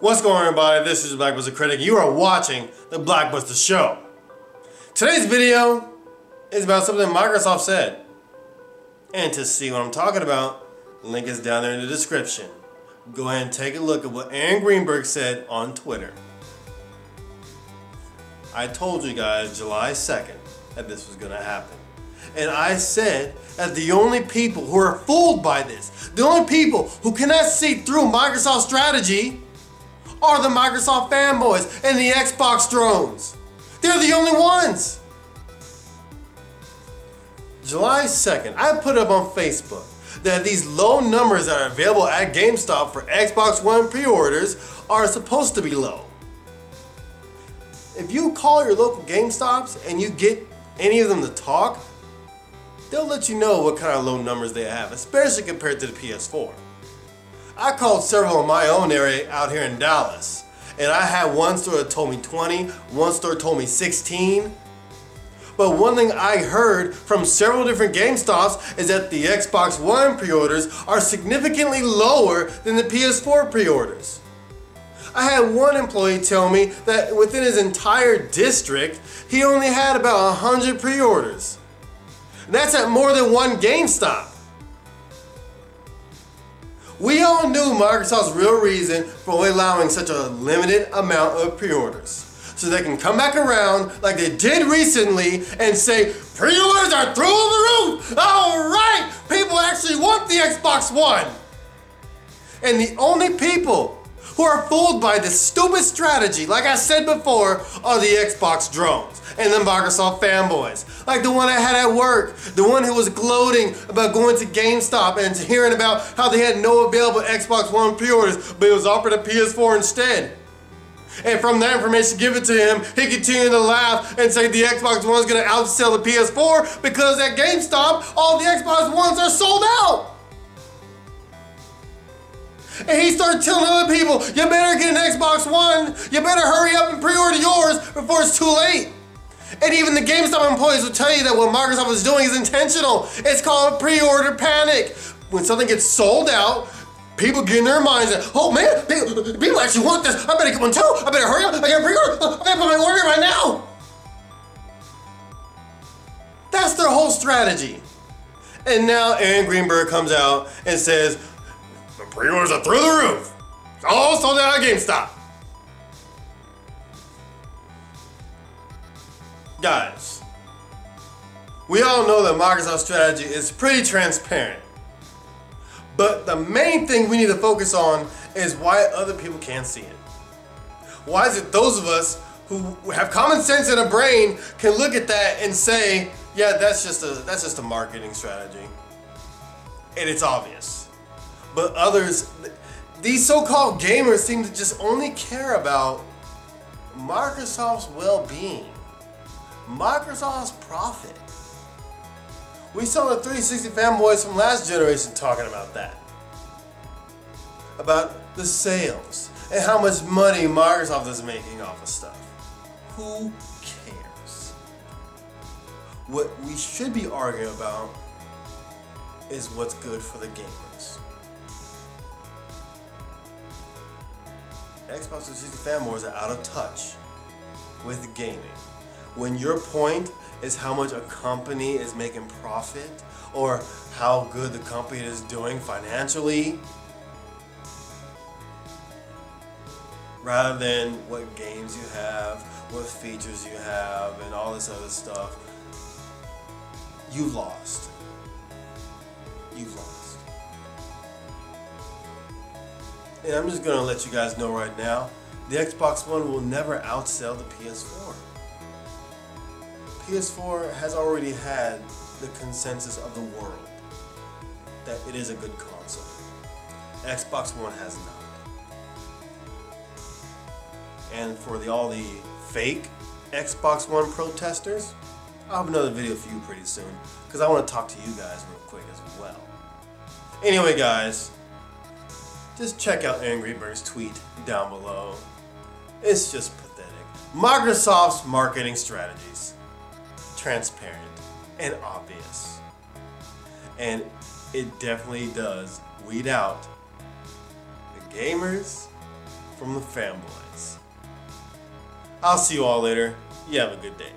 What's going on everybody? This is Blackbuster Critic. You are watching the Blackbuster Show. Today's video is about something Microsoft said. And to see what I'm talking about, link is down there in the description. Go ahead and take a look at what Aaron Greenberg said on Twitter. I told you guys July 2nd that this was going to happen. And I said that the only people who are fooled by this, the only people who cannot see through Microsoft's strategy are the Microsoft fanboys and the Xbox drones. They're the only ones. July 2nd, I put up on Facebook that these low numbers that are available at GameStop for Xbox One pre-orders are supposed to be low. If you call your local GameStops and you get any of them to talk, they'll let you know what kind of low numbers they have, especially compared to the PS4. I called several in my own area out here in Dallas, and I had one store that told me 20, one store told me 16. But one thing I heard from several different GameStops is that the Xbox One pre-orders are significantly lower than the PS4 pre-orders. I had one employee tell me that within his entire district, he only had about 100 pre-orders. That's at more than one GameStop. We all knew Microsoft's real reason for only allowing such a limited amount of pre-orders. So they can come back around like they did recently and say, pre-orders are through the roof! Alright! People actually want the Xbox One! And the only people who are fooled by this stupid strategy, like I said before, are the Xbox drones and the Microsoft fanboys. Like the one I had at work, the one who was gloating about going to GameStop and hearing about how they had no available Xbox One pre-orders, but it was offered a PS4 instead. And from that information given to him, he continued to laugh and say the Xbox One is going to outsell the PS4 because at GameStop, all the Xbox Ones are sold out. And he started telling other people, you better get an Xbox One. You better hurry up and pre-order yours before it's too late. And even the GameStop employees will tell you that what Microsoft is doing is intentional. It's called pre-order panic. When something gets sold out, people get in their minds that, oh man, people actually want this. I better get one too. I better hurry up. I gotta pre-order. I gotta put my order right now. That's their whole strategy. And now Aaron Greenberg comes out and says, the pre-orders are through the roof. It's all sold out at GameStop. Guys, we all know that Microsoft's strategy is pretty transparent. But the main thing we need to focus on is why other people can't see it. Why is it those of us who have common sense and a brain can look at that and say, yeah, that's just a that's just a marketing strategy. And it's obvious. But others these so-called gamers seem to just only care about Microsoft's well-being. Microsoft's profit. We saw the 360 fanboys from last generation talking about that. About the sales and how much money Microsoft is making off of stuff. Who cares? What we should be arguing about is what's good for the gamers. Xbox 360 fanboys are out of touch with gaming when your point is how much a company is making profit or how good the company is doing financially rather than what games you have, what features you have, and all this other stuff, you've lost. You've lost. And I'm just gonna let you guys know right now, the Xbox One will never outsell the PS4. PS4 has already had the consensus of the world that it is a good console. Xbox One has not. And for the, all the fake Xbox One protesters, I'll have another video for you pretty soon because I want to talk to you guys real quick as well. Anyway, guys, just check out Angry Bird's tweet down below. It's just pathetic. Microsoft's marketing strategies transparent and obvious. And it definitely does weed out the gamers from the fanboys. I'll see you all later. You have a good day.